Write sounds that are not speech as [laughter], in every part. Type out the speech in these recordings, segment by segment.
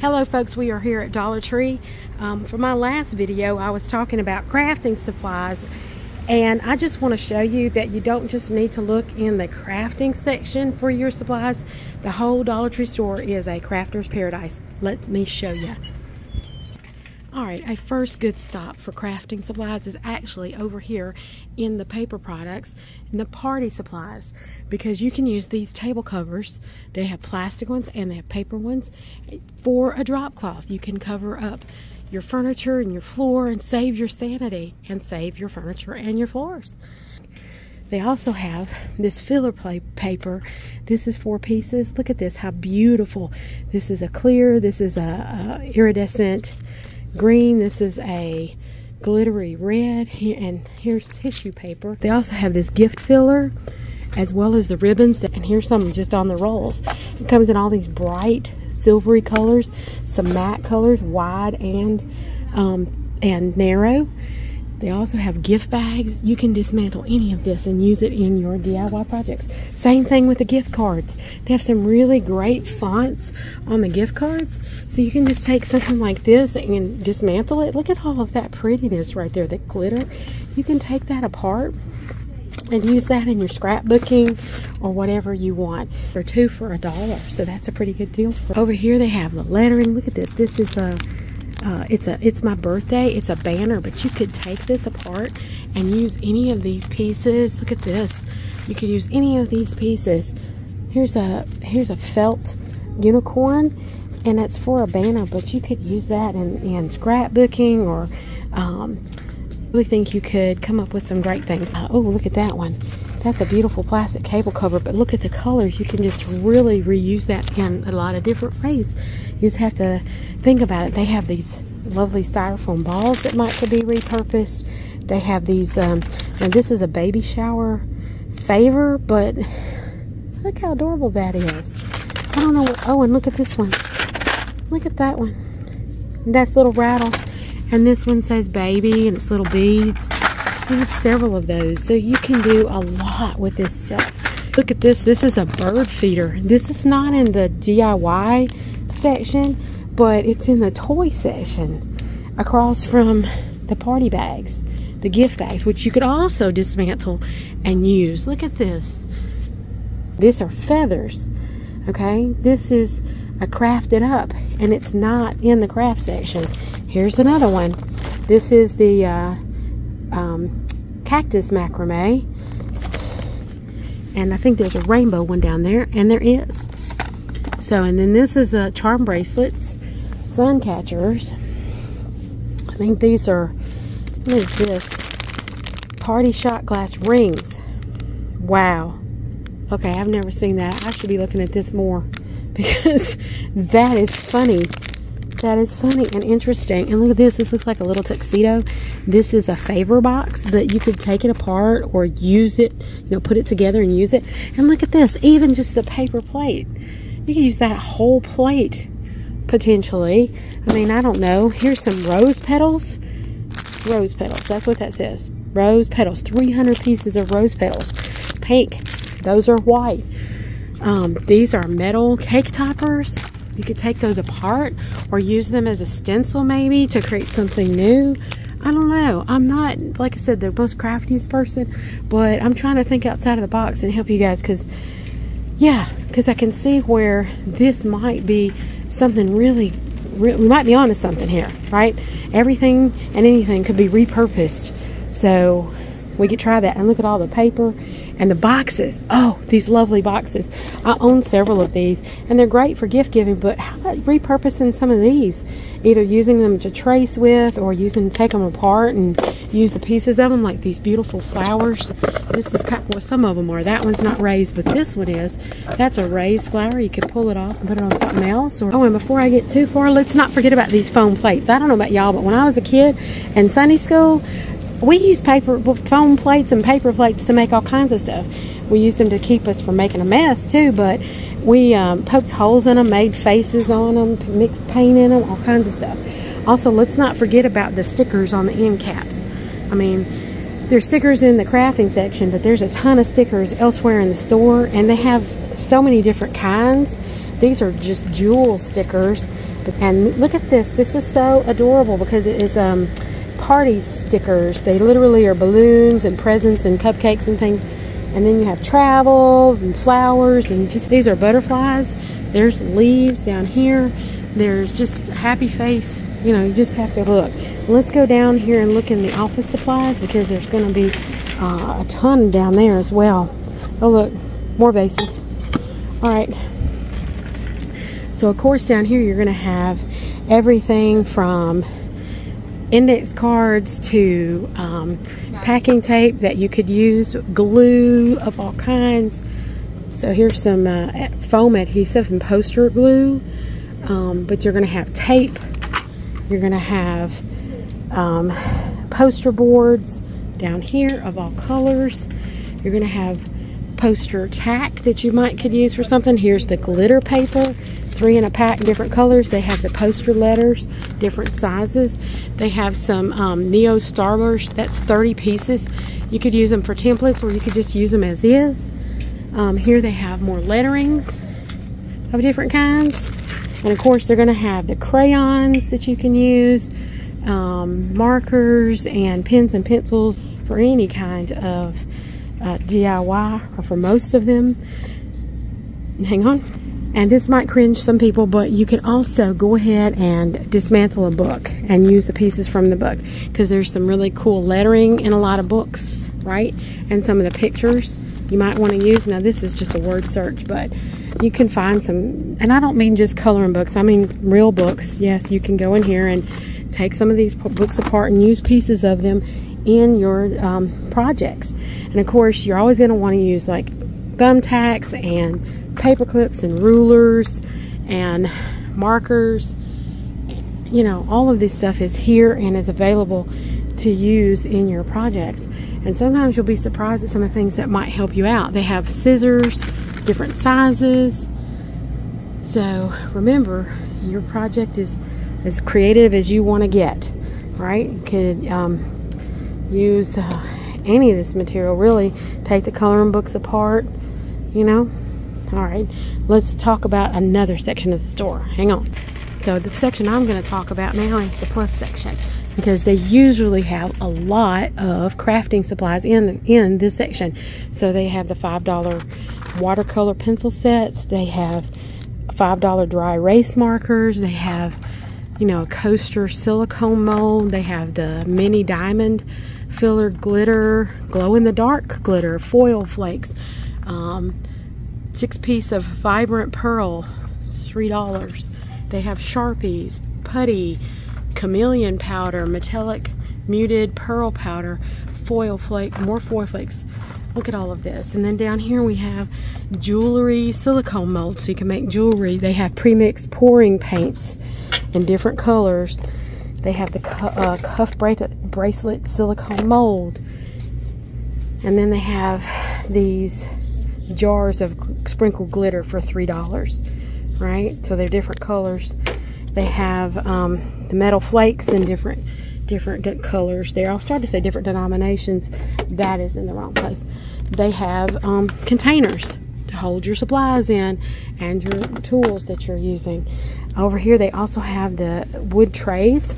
Hello folks, we are here at Dollar Tree. Um, for my last video, I was talking about crafting supplies and I just want to show you that you don't just need to look in the crafting section for your supplies. The whole Dollar Tree store is a crafter's paradise. Let me show you. Alright, a first good stop for crafting supplies is actually over here in the paper products and the party supplies because you can use these table covers. They have plastic ones and they have paper ones for a drop cloth. You can cover up your furniture and your floor and save your sanity and save your furniture and your floors. They also have this filler paper. This is four pieces. Look at this, how beautiful. This is a clear, this is a, a iridescent green. This is a glittery red. And here's tissue paper. They also have this gift filler as well as the ribbons. And here's some just on the rolls. It comes in all these bright silvery colors, some matte colors, wide and um, and narrow. They also have gift bags. You can dismantle any of this and use it in your DIY projects. Same thing with the gift cards. They have some really great fonts on the gift cards. So you can just take something like this and dismantle it. Look at all of that prettiness right there, that glitter. You can take that apart and use that in your scrapbooking or whatever you want. They're two for a dollar, so that's a pretty good deal. Over here they have the lettering. Look at this. This is a uh, it's a it's my birthday. It's a banner but you could take this apart and use any of these pieces. Look at this. You could use any of these pieces. Here's a here's a felt unicorn and it's for a banner but you could use that in, in scrapbooking or um, really think you could come up with some great things. Uh, oh look at that one that's a beautiful plastic cable cover but look at the colors. You can just really reuse that in a lot of different ways. You just have to think about it. They have these lovely styrofoam balls that might could be repurposed. They have these um and this is a baby shower favor but look how adorable that is. I don't know what oh and look at this one. Look at that one. That's little rattles. And this one says baby and it's little beads we have several of those. So you can do a lot with this stuff. Look at this. This is a bird feeder. This is not in the DIY section, but it's in the toy section across from the party bags, the gift bags, which you could also dismantle and use. Look at this. These are feathers, okay? This is a crafted up, and it's not in the craft section. Here's another one. This is the uh, um, cactus macrame. And I think there's a rainbow one down there, and there is. So, and then this is a charm bracelets, sun catchers. I think these are, what is this? Party shot glass rings. Wow. Okay, I've never seen that. I should be looking at this more [laughs] because that is funny. That is funny and interesting. And look at this. This looks like a little tuxedo. This is a favor box, but you could take it apart or use it, you know, put it together and use it. And look at this. Even just the paper plate. You could use that whole plate potentially. I mean, I don't know. Here's some rose petals. Rose petals. That's what that says. Rose petals. 300 pieces of rose petals. Pink. Those are white. Um, these are metal cake toppers. You could take those apart or use them as a stencil maybe to create something new. I don't know. I'm not, like I said, the most craftiest person, but I'm trying to think outside of the box and help you guys because, yeah, because I can see where this might be something really, re we might be onto something here, right? Everything and anything could be repurposed. So we could try that and look at all the paper and the boxes. Oh, these lovely boxes. I own several of these and they're great for gift giving, but how about repurposing some of these? Either using them to trace with or using take them apart and use the pieces of them like these beautiful flowers. This is kind well, some of them are. That one's not raised, but this one is. That's a raised flower. You could pull it off and put it on something else. Or, oh, and before I get too far, let's not forget about these foam plates. I don't know about y'all, but when I was a kid in Sunday school, we use paper foam plates and paper plates to make all kinds of stuff. We use them to keep us from making a mess too but we um, poked holes in them made faces on them mixed paint in them all kinds of stuff. Also let's not forget about the stickers on the end caps. I mean there's stickers in the crafting section but there's a ton of stickers elsewhere in the store and they have so many different kinds. These are just jewel stickers And look at this. This is so adorable because it is um, party stickers. They literally are balloons and presents and cupcakes and things. And then you have travel and flowers and just these are butterflies. There's leaves down here. There's just happy face. You know, you just have to look. Let's go down here and look in the office supplies because there's going to be uh, a ton down there as well. Oh, look, more vases. All right. So, of course, down here you're going to have everything from index cards to um, packing tape that you could use, glue of all kinds. So here's some uh, foam adhesive and poster glue. Um, but you're going to have tape. You're going to have um, poster boards down here of all colors. You're going to have poster tack that you might could use for something. Here's the glitter paper three in a pack, different colors. They have the poster letters, different sizes. They have some um, Neo Starburst, that's 30 pieces. You could use them for templates or you could just use them as is. Um, here they have more letterings of different kinds. And of course, they're going to have the crayons that you can use, um, markers, and pens and pencils for any kind of uh, DIY, or for most of them. Hang on. And this might cringe some people, but you can also go ahead and dismantle a book and use the pieces from the book because there's some really cool lettering in a lot of books, right? And some of the pictures you might want to use. Now, this is just a word search, but you can find some, and I don't mean just coloring books, I mean real books. Yes, you can go in here and take some of these books apart and use pieces of them in your um, projects. And of course, you're always going to want to use like thumbtacks and paper clips and rulers and markers. You know, all of this stuff is here and is available to use in your projects. And sometimes you'll be surprised at some of the things that might help you out. They have scissors, different sizes. So remember, your project is as creative as you want to get, right? You could um, use uh, any of this material, really. Take the coloring books apart, you know, all right, let's talk about another section of the store. Hang on. So the section I'm going to talk about now is the plus section because they usually have a lot of crafting supplies in in this section. So they have the $5 watercolor pencil sets. They have $5 dry erase markers. They have, you know, a coaster silicone mold. They have the mini diamond filler glitter, glow in the dark glitter, foil flakes. Um, six piece of vibrant pearl three dollars. They have sharpies putty chameleon powder metallic muted pearl powder foil flake more foil flakes. Look at all of this. And then down here we have jewelry silicone molds. So you can make jewelry. They have premixed pouring paints in different colors. They have the cu uh, cuff bracelet silicone mold. And then they have these jars of sprinkled glitter for $3, right? So they're different colors. They have um, the metal flakes in different different colors there. I'll start to say different denominations. That is in the wrong place. They have um, containers to hold your supplies in and your tools that you're using. Over here, they also have the wood trays.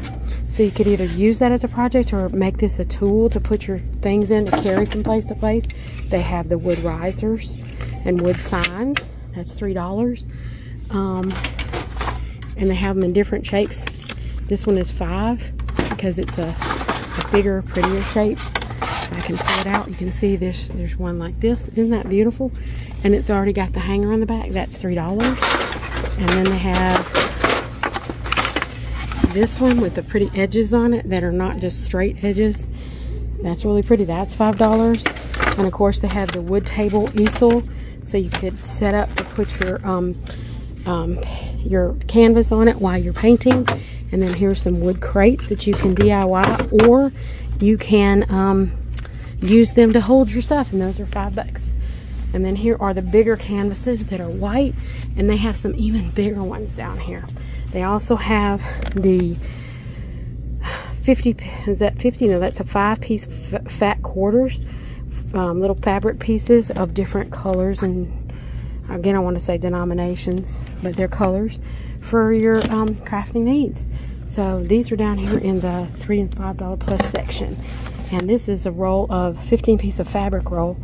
So you could either use that as a project or make this a tool to put your things in to carry from place to place. They have the wood risers and wood signs. That's $3. Um, and they have them in different shapes. This one is five because it's a, a bigger, prettier shape. I can pull it out. You can see there's there's one like this. Isn't that beautiful? And it's already got the hanger on the back. That's three dollars. And then they have this one with the pretty edges on it that are not just straight edges. That's really pretty. That's five dollars. And of course they have the wood table easel so you could set up to put your um, um, your canvas on it while you're painting. And then here's some wood crates that you can DIY or you can um, use them to hold your stuff and those are five bucks. And then here are the bigger canvases that are white and they have some even bigger ones down here. They also have the 50, is that 50? No, that's a five piece fat quarters um, little fabric pieces of different colors and again I want to say denominations but they're colors for your um, crafting needs. So these are down here in the three and five dollar plus section. And this is a roll of 15 piece of fabric roll.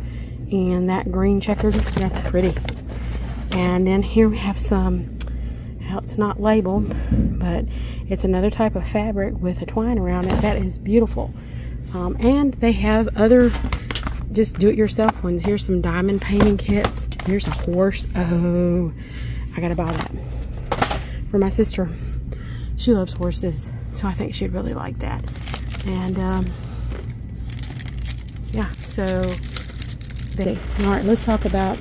And that green checkered, that's pretty. And then here we have some, well, it's not labeled, but it's another type of fabric with a twine around it. That is beautiful. Um, and they have other just do-it-yourself ones. Here's some diamond painting kits. Here's a horse. Oh, I gotta buy that for my sister. She loves horses, so I think she'd really like that. And um, yeah, so they, all right, let's talk about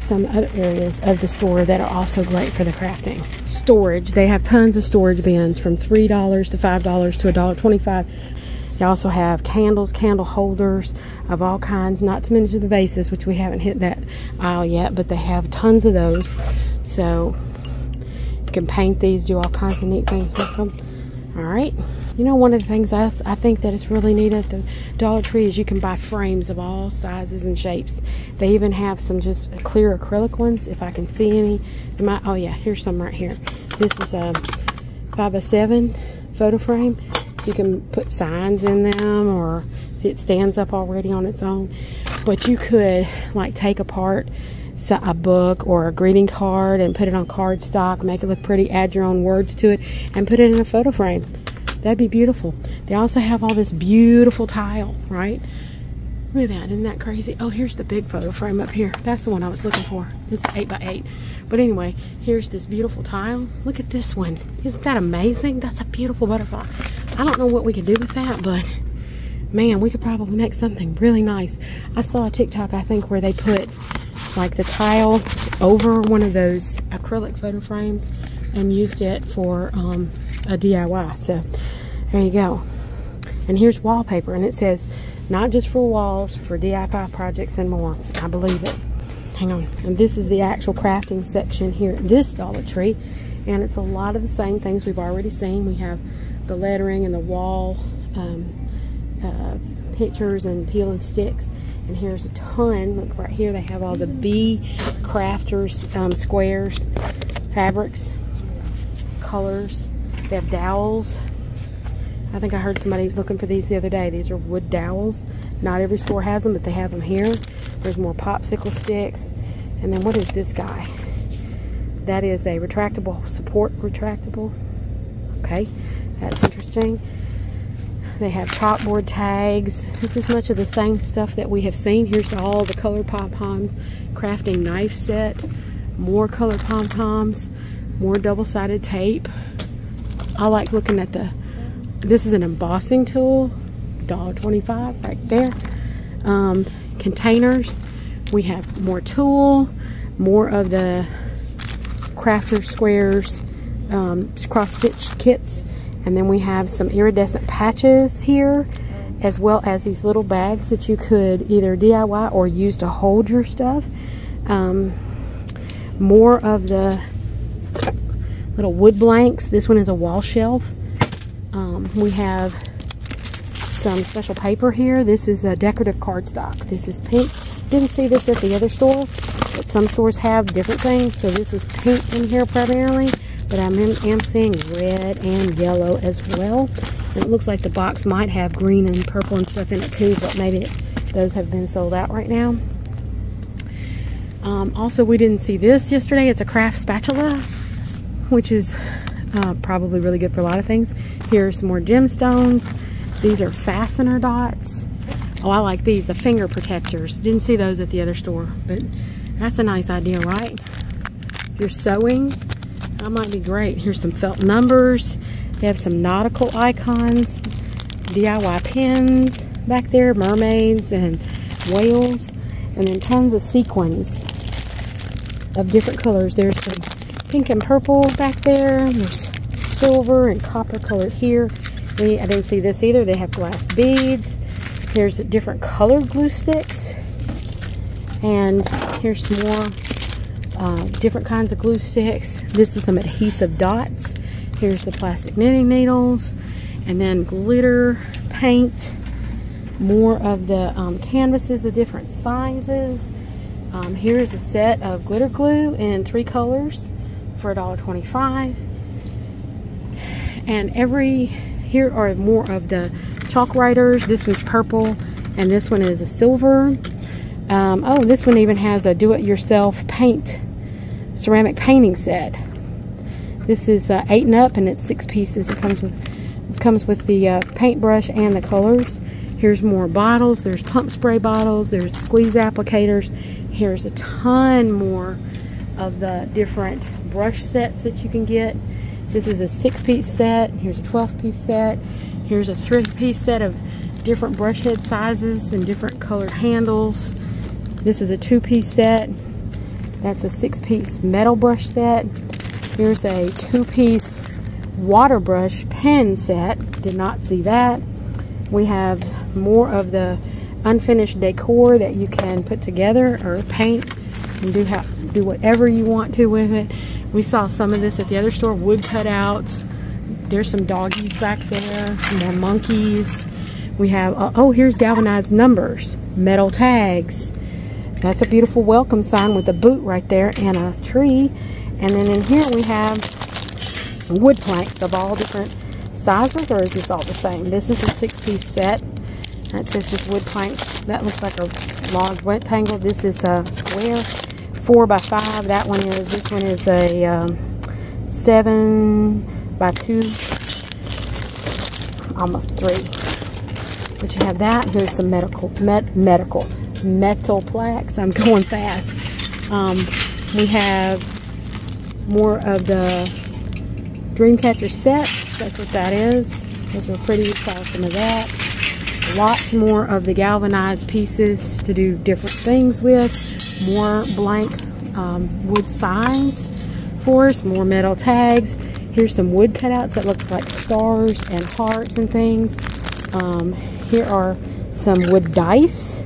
some other areas of the store that are also great for the crafting. Storage, they have tons of storage bins from $3 to $5 to $1.25 they also have candles, candle holders of all kinds, not to mention the vases, which we haven't hit that aisle yet, but they have tons of those. So you can paint these, do all kinds of neat things with them. All right. You know, one of the things I, I think that is really neat at the Dollar Tree is you can buy frames of all sizes and shapes. They even have some just clear acrylic ones, if I can see any. I, oh, yeah, here's some right here. This is a 5 by 7 photo frame. So you can put signs in them or it stands up already on its own. But you could like take apart a book or a greeting card and put it on cardstock, make it look pretty, add your own words to it, and put it in a photo frame. That'd be beautiful. They also have all this beautiful tile, right? Look at that, isn't that crazy? Oh, here's the big photo frame up here. That's the one I was looking for. This is 8 by 8 But anyway, here's this beautiful tile. Look at this one. Isn't that amazing? That's a beautiful butterfly. I don't know what we could do with that, but man, we could probably make something really nice. I saw a TikTok, I think, where they put like the tile over one of those acrylic photo frames and used it for um, a DIY. So there you go. And here's wallpaper, and it says, not just for walls, for DIY projects and more. I believe it. Hang on. And this is the actual crafting section here at this Dollar Tree. And it's a lot of the same things we've already seen. We have the lettering and the wall um, uh, pictures and peel and sticks. And here's a ton. Look right here, they have all the B crafters um, squares, fabrics, colors. They have dowels. I think I heard somebody looking for these the other day. These are wood dowels. Not every store has them, but they have them here. There's more popsicle sticks. And then what is this guy? That is a retractable, support retractable. Okay. That's interesting. They have chalkboard tags. This is much of the same stuff that we have seen. Here's all the color pom-poms, crafting knife set, more color pom-poms, more double-sided tape. I like looking at the, this is an embossing tool, $1.25 right there. Um, containers, we have more tulle, more of the crafter squares, um, cross stitch kits and then we have some iridescent patches here, as well as these little bags that you could either DIY or use to hold your stuff. Um, more of the little wood blanks. This one is a wall shelf. Um, we have some special paper here. This is a decorative cardstock. This is pink. Didn't see this at the other store, but some stores have different things. So this is pink in here primarily but I am seeing red and yellow as well. And it looks like the box might have green and purple and stuff in it too, but maybe it, those have been sold out right now. Um, also, we didn't see this yesterday. It's a craft spatula, which is uh, probably really good for a lot of things. Here's some more gemstones. These are fastener dots. Oh, I like these, the finger protectors. Didn't see those at the other store, but that's a nice idea, right? If you're sewing, that might be great. Here's some felt numbers. They have some nautical icons, DIY pins back there, mermaids and whales, and then tons of sequins of different colors. There's some pink and purple back there. There's silver and copper color here. I didn't see this either. They have glass beads. Here's different colored glue sticks. And here's some more uh, different kinds of glue sticks. This is some adhesive dots. Here's the plastic knitting needles. And then glitter, paint, more of the um, canvases of different sizes. Um, here's a set of glitter glue in three colors for $1.25. And every, here are more of the chalk writers. This one's purple and this one is a silver. Um, oh, this one even has a do-it-yourself paint, ceramic painting set. This is uh, eight and up, and it's six pieces. It comes with it comes with the uh, paintbrush and the colors. Here's more bottles. There's pump spray bottles. There's squeeze applicators. Here's a ton more of the different brush sets that you can get. This is a six-piece set. Here's a 12-piece set. Here's a three-piece set of different brush head sizes and different colored handles. This is a two-piece set. That's a six-piece metal brush set. Here's a two-piece water brush pen set. Did not see that. We have more of the unfinished decor that you can put together or paint and do have do whatever you want to with it. We saw some of this at the other store, wood cutouts. There's some doggies back there, more monkeys. We have, uh, oh, here's galvanized numbers, metal tags. That's a beautiful welcome sign with a boot right there and a tree. And then in here we have wood planks of all different sizes, or is this all the same? This is a six-piece set. That says just wood planks. That looks like a large rectangle. This is a square, four by five. That one is, this one is a um, seven by two, almost three. But you have that. Here's some medical, med, medical, metal plaques. I'm [laughs] going fast. Um, we have more of the Dreamcatcher sets. That's what that is. Those are pretty. Saw some of that. Lots more of the galvanized pieces to do different things with. More blank um, wood signs for us. More metal tags. Here's some wood cutouts that look like stars and hearts and things. Um, here are some wood dice.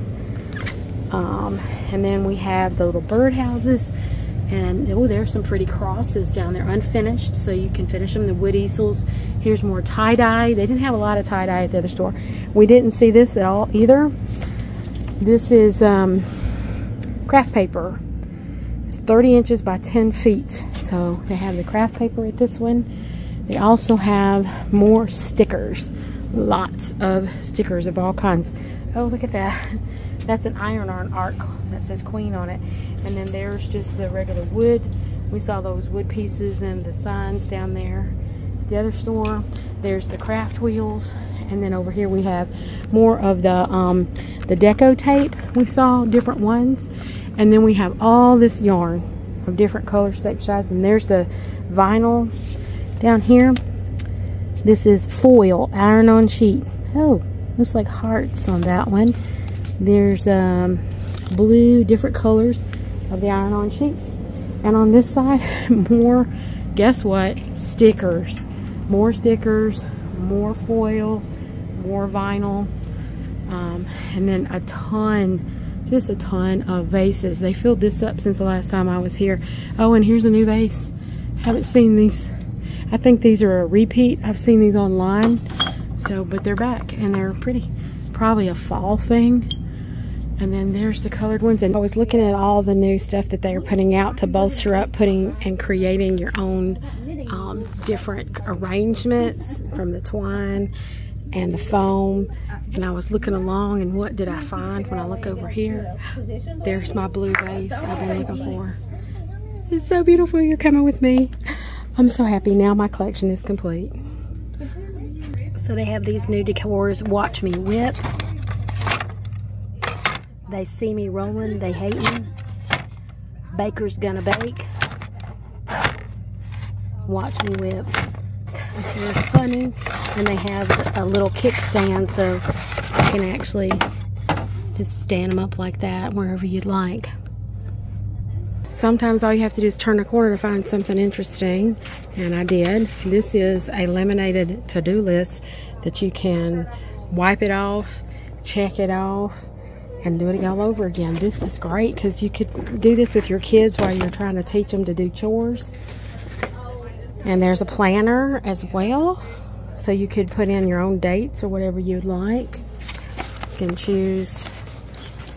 Um, and then we have the little birdhouses. And oh, there's some pretty crosses down there, unfinished, so you can finish them. The wood easels. Here's more tie-dye. They didn't have a lot of tie-dye at the other store. We didn't see this at all either. This is um, craft paper. It's 30 inches by 10 feet. So they have the craft paper at this one. They also have more stickers lots of stickers of all kinds. Oh, look at that. That's an iron-on arc that says Queen on it. And then there's just the regular wood. We saw those wood pieces and the signs down there. The other store, there's the craft wheels. And then over here we have more of the um, the deco tape. We saw different ones. And then we have all this yarn of different colors, shape, sizes. And there's the vinyl down here. This is foil, iron-on sheet. Oh, looks like hearts on that one. There's um, blue, different colors of the iron-on sheets. And on this side, [laughs] more, guess what? Stickers. More stickers, more foil, more vinyl, um, and then a ton, just a ton of vases. They filled this up since the last time I was here. Oh, and here's a new vase. Haven't seen these I think these are a repeat. I've seen these online. So, but they're back and they're pretty. Probably a fall thing. And then there's the colored ones. And I was looking at all the new stuff that they are putting out to bolster up putting and creating your own um, different arrangements from the twine and the foam. And I was looking along and what did I find when I look over here? There's my blue vase I've been looking for. It's so beautiful. You're coming with me. I'm so happy now my collection is complete. So they have these new decors, Watch Me Whip. They see me rolling, they hate me. Baker's Gonna Bake. Watch Me Whip. It's really funny. And they have a little kickstand so you can actually just stand them up like that wherever you'd like sometimes all you have to do is turn a corner to find something interesting and I did this is a laminated to-do list that you can wipe it off check it off and do it all over again this is great because you could do this with your kids while you're trying to teach them to do chores and there's a planner as well so you could put in your own dates or whatever you'd like you can choose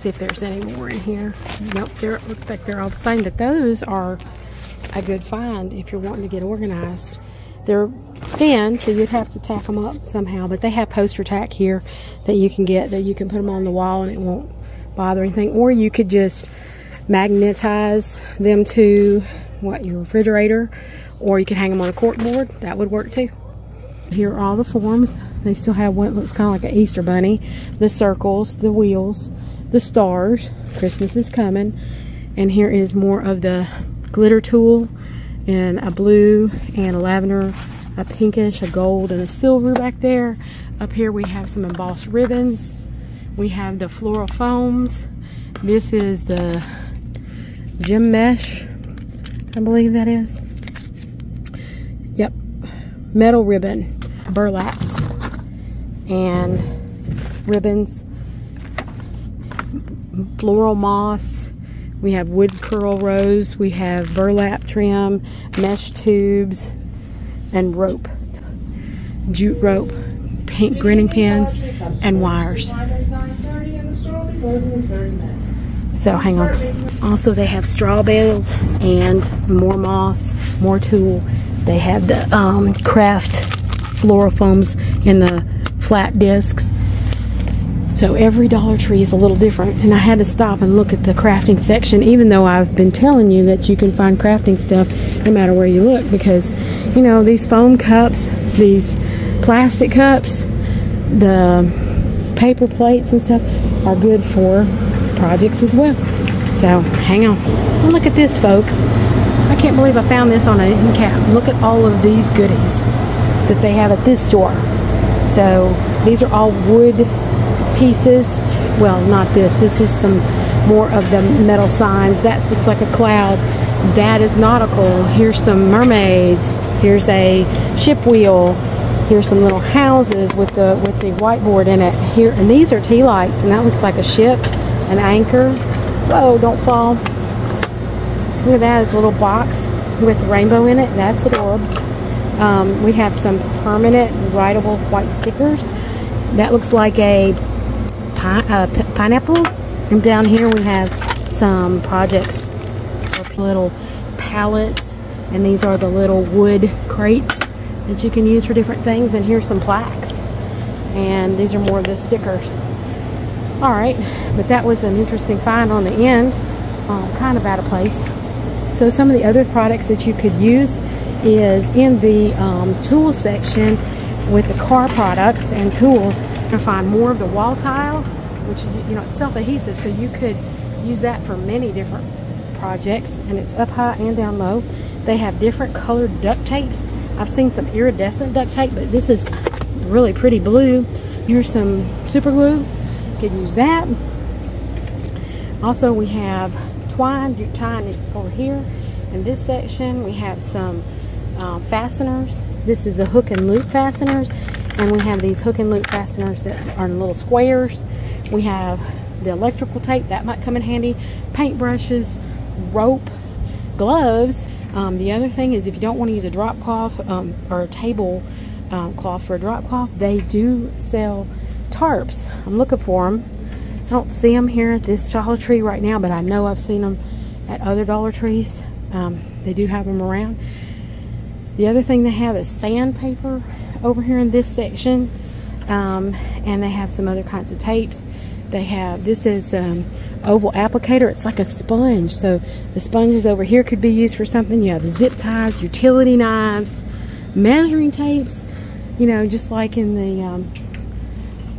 see if there's any more in here. Nope, they look like they're all the same, but those are a good find if you're wanting to get organized. They're thin, so you'd have to tack them up somehow, but they have poster tack here that you can get that you can put them on the wall and it won't bother anything. Or you could just magnetize them to what your refrigerator or you could hang them on a cork board. That would work too. Here are all the forms. They still have what looks kind of like an Easter bunny. The circles, the wheels, the stars. Christmas is coming. And here is more of the glitter tulle in a blue and a lavender, a pinkish, a gold, and a silver back there. Up here we have some embossed ribbons. We have the floral foams. This is the gym mesh, I believe that is. Yep, metal ribbon, burlaps, and ribbons, floral moss, we have wood curl rose. We have burlap trim, mesh tubes, and rope. Jute rope, paint grinning pins, and wires. So hang on. Also they have straw bales and more moss, more tulle. They have the um, craft floral foams in the flat discs so every Dollar Tree is a little different. And I had to stop and look at the crafting section, even though I've been telling you that you can find crafting stuff no matter where you look. Because, you know, these foam cups, these plastic cups, the paper plates and stuff are good for projects as well. So hang on. Look at this, folks. I can't believe I found this on a cap. Look at all of these goodies that they have at this store. So these are all wood pieces. Well, not this. This is some more of the metal signs. That looks like a cloud. That is nautical. Here's some mermaids. Here's a ship wheel. Here's some little houses with the with the whiteboard in it. Here and these are tea lights, and that looks like a ship, an anchor. Whoa! Don't fall. Look at that. It's a little box with rainbow in it. That's adorbs. Um, we have some permanent writable white stickers. That looks like a uh, pineapple. And down here we have some projects little pallets. And these are the little wood crates that you can use for different things. And here's some plaques. And these are more of the stickers. All right, but that was an interesting find on the end. Uh, kind of out of place. So some of the other products that you could use is in the um, tool section with the car products and tools to find more of the wall tile, which, you know, it's self-adhesive, so you could use that for many different projects, and it's up high and down low. They have different colored duct tapes. I've seen some iridescent duct tape, but this is really pretty blue. Here's some super glue. You could use that. Also, we have twine, jute twine it over here. In this section, we have some um, fasteners. This is the hook and loop fasteners. And we have these hook and loop fasteners that are in little squares. We have the electrical tape, that might come in handy. Paintbrushes, rope, gloves. Um, the other thing is if you don't want to use a drop cloth um, or a table um, cloth for a drop cloth, they do sell tarps. I'm looking for them. I don't see them here at this Dollar Tree right now, but I know I've seen them at other Dollar Trees. Um, they do have them around. The other thing they have is sandpaper over here in this section. Um, and they have some other kinds of tapes. They have, this is um, oval applicator. It's like a sponge. So the sponges over here could be used for something. You have zip ties, utility knives, measuring tapes. You know, just like in the um,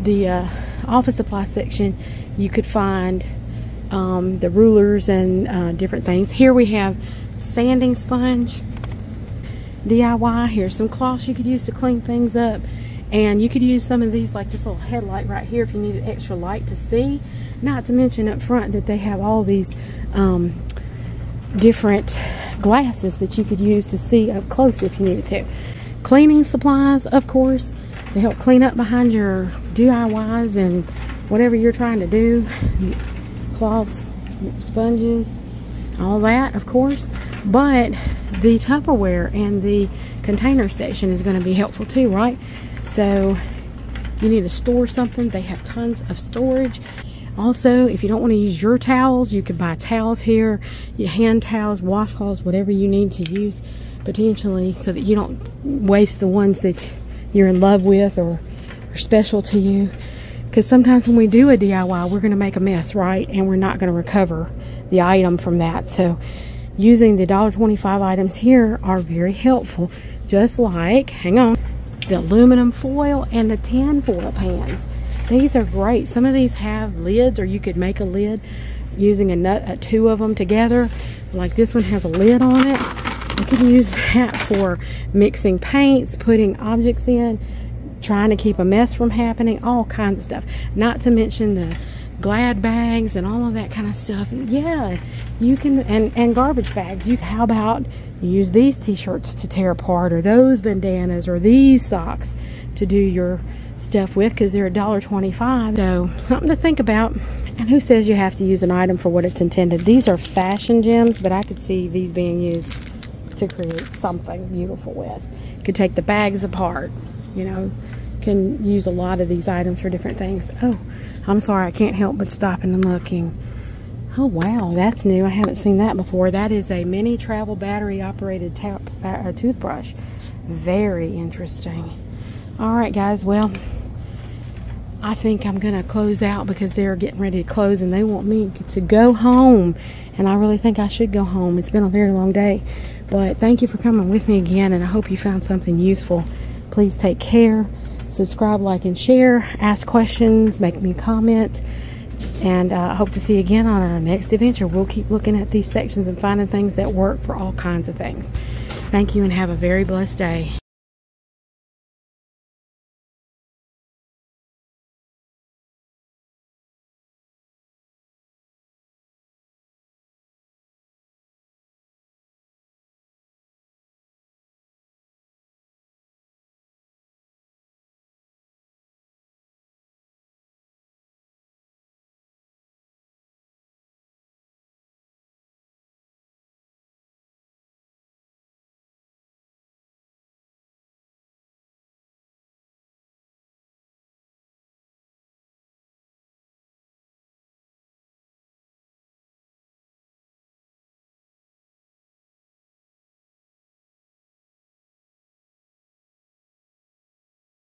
the uh, office supply section, you could find um, the rulers and uh, different things. Here we have sanding sponge DIY. Here's some cloths you could use to clean things up. And you could use some of these, like this little headlight right here, if you needed extra light to see. Not to mention up front that they have all these um, different glasses that you could use to see up close if you needed to. Cleaning supplies, of course, to help clean up behind your DIYs and whatever you're trying to do. Cloths, sponges, all that, of course. But the Tupperware and the container section is going to be helpful too, right? So you need to store something. They have tons of storage. Also, if you don't want to use your towels, you could buy towels here, your hand towels, washcloths, whatever you need to use potentially so that you don't waste the ones that you're in love with or are special to you. Because sometimes when we do a DIY, we're going to make a mess, right? And we're not going to recover the item from that. So using the $1.25 items here are very helpful. Just like, hang on, the aluminum foil and the tin foil pans. These are great. Some of these have lids or you could make a lid using a nut, uh, two of them together. Like this one has a lid on it. You can use [laughs] that for mixing paints, putting objects in, trying to keep a mess from happening, all kinds of stuff. Not to mention the glad bags and all of that kind of stuff. Yeah, you can, and, and garbage bags. You How about use these t-shirts to tear apart or those bandanas or these socks to do your stuff with because they're $1.25. So something to think about. And who says you have to use an item for what it's intended? These are fashion gems, but I could see these being used to create something beautiful with. Could take the bags apart, you know, can use a lot of these items for different things. Oh, I'm sorry, I can't help but stopping and looking. Oh, wow, that's new. I haven't seen that before. That is a mini travel battery operated tap, uh, toothbrush. Very interesting. All right, guys, well, I think I'm going to close out because they're getting ready to close and they want me to go home. And I really think I should go home. It's been a very long day. But thank you for coming with me again, and I hope you found something useful. Please take care subscribe, like, and share. Ask questions, make me a comment. And uh, I uh, hope to see you again on our next adventure. We'll keep looking at these sections and finding things that work for all kinds of things. Thank you and have a very blessed day.